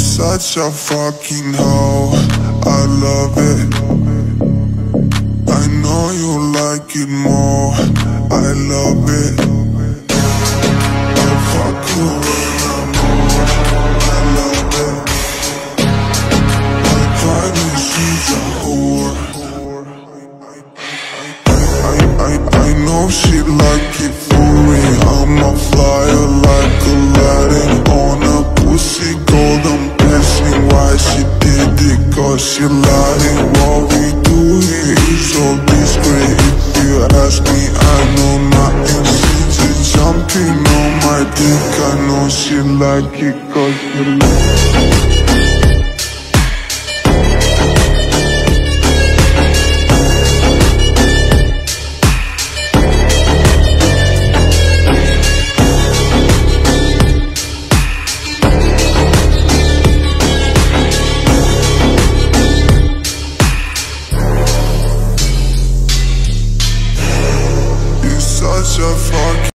such a fucking hoe. I love it. I know you like it more. I love it. I fuck you when I'm. I love it. I drive me, she's a whore. I, I, I know she like it for me. I'm she did it? Cause she lying. What we do here is so discreet. If you ask me, I know nothing. She's jumping on my dick. I know she like it cause she like such a fucking